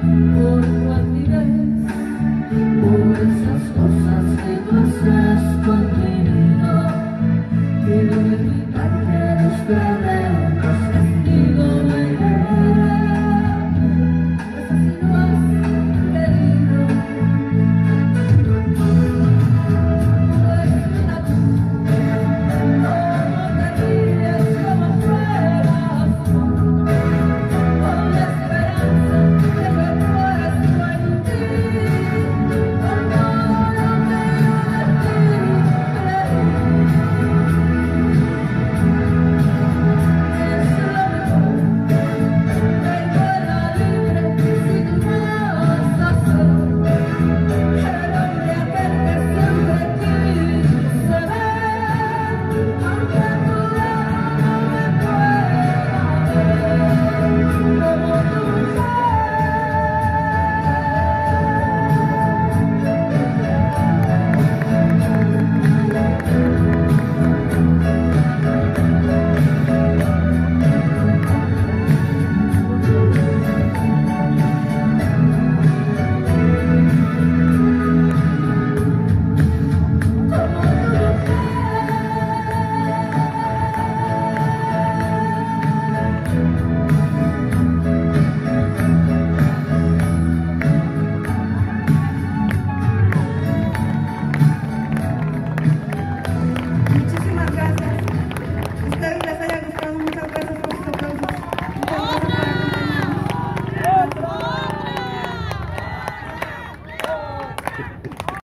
Por tu altivez, por esas cosas que no seas con mi no, que no me.